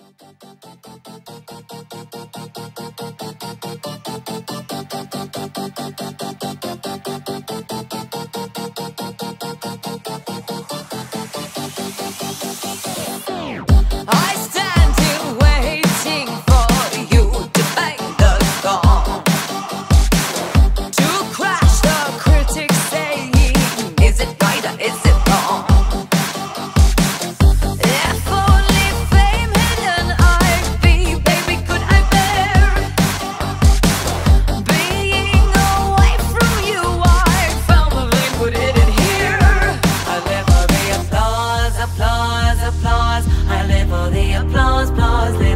Thank you. for the applause, applause.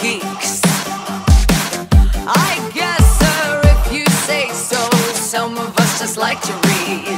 geeks. I guess, sir, if you say so, some of us just like to read.